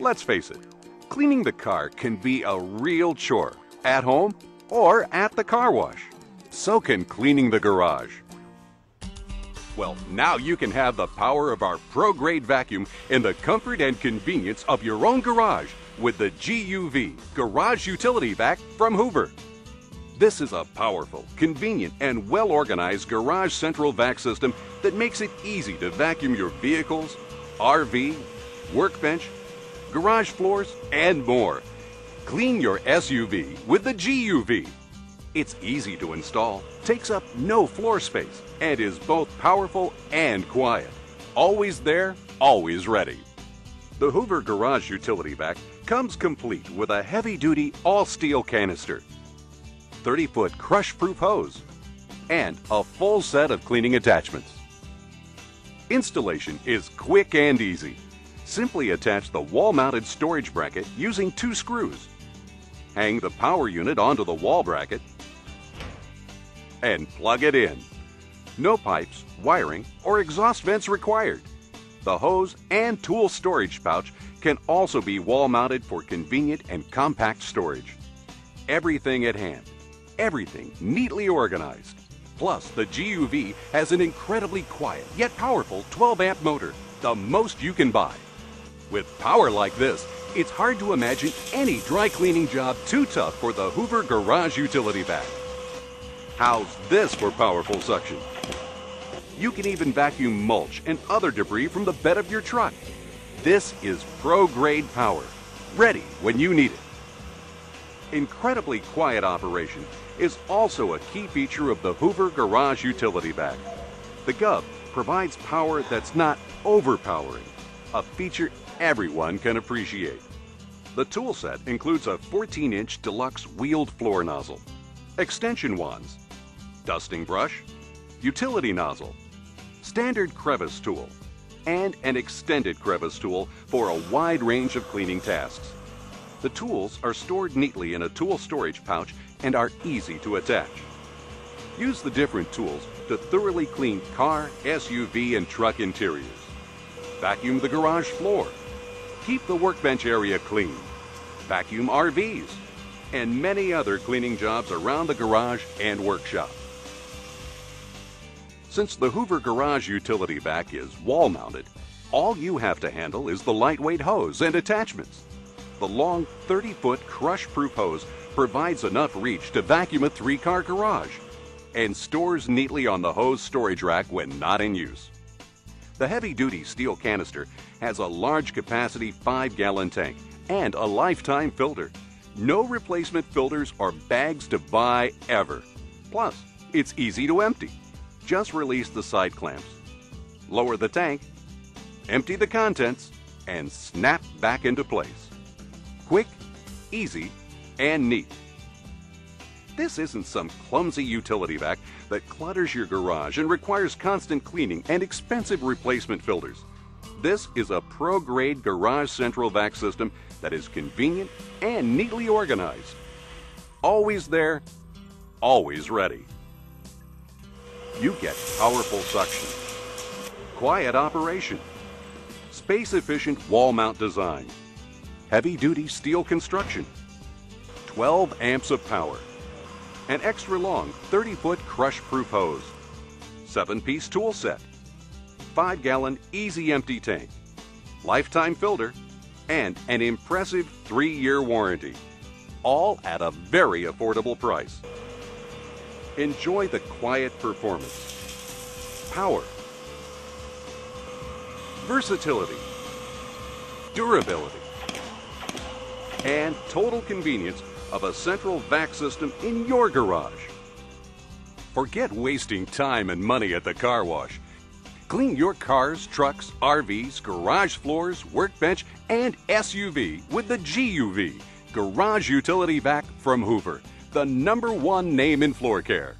Let's face it, cleaning the car can be a real chore at home or at the car wash. So can cleaning the garage. Well, now you can have the power of our pro grade vacuum in the comfort and convenience of your own garage with the GUV Garage Utility Vac from Hoover. This is a powerful, convenient, and well organized garage central vac system that makes it easy to vacuum your vehicles, RV, workbench, garage floors, and more. Clean your SUV with the GUV. It's easy to install, takes up no floor space, and is both powerful and quiet. Always there, always ready. The Hoover Garage Utility Vac comes complete with a heavy-duty all-steel canister, 30-foot crush-proof hose, and a full set of cleaning attachments. Installation is quick and easy. Simply attach the wall-mounted storage bracket using two screws. Hang the power unit onto the wall bracket and plug it in. No pipes, wiring, or exhaust vents required. The hose and tool storage pouch can also be wall mounted for convenient and compact storage. Everything at hand, everything neatly organized. Plus, the GUV has an incredibly quiet yet powerful 12 amp motor, the most you can buy. With power like this, it's hard to imagine any dry cleaning job too tough for the Hoover Garage Utility Vac. How's this for powerful suction? You can even vacuum mulch and other debris from the bed of your truck. This is pro grade power, ready when you need it. Incredibly quiet operation is also a key feature of the Hoover Garage Utility Vac. The GUV provides power that's not overpowering, a feature everyone can appreciate. The tool set includes a 14 inch deluxe wheeled floor nozzle, extension wands, dusting brush, utility nozzle, standard crevice tool, and an extended crevice tool for a wide range of cleaning tasks. The tools are stored neatly in a tool storage pouch and are easy to attach. Use the different tools to thoroughly clean car, SUV, and truck interiors. Vacuum the garage floor. Keep the workbench area clean. Vacuum RVs. And many other cleaning jobs around the garage and workshop. Since the Hoover Garage Utility Vac is wall mounted, all you have to handle is the lightweight hose and attachments. The long 30 foot crush proof hose provides enough reach to vacuum a three car garage and stores neatly on the hose storage rack when not in use. The heavy duty steel canister has a large capacity 5 gallon tank and a lifetime filter. No replacement filters or bags to buy ever. Plus, it's easy to empty. Just release the side clamps. Lower the tank, empty the contents, and snap back into place. Quick, easy, and neat. This isn't some clumsy utility vac that clutters your garage and requires constant cleaning and expensive replacement filters. This is a pro grade garage central vac system that is convenient and neatly organized. Always there, always ready. You get powerful suction, quiet operation, space efficient wall mount design, heavy duty steel construction, 12 amps of power, an extra long 30 foot crush proof hose, 7 piece tool set, 5 gallon easy empty tank, lifetime filter, and an impressive 3 year warranty. All at a very affordable price. Enjoy the quiet performance, power, versatility, durability, and total convenience of a central vac system in your garage. Forget wasting time and money at the car wash. Clean your cars, trucks, RVs, garage floors, workbench, and SUV with the GUV, Garage Utility Vac from Hoover, the number one name in floor care.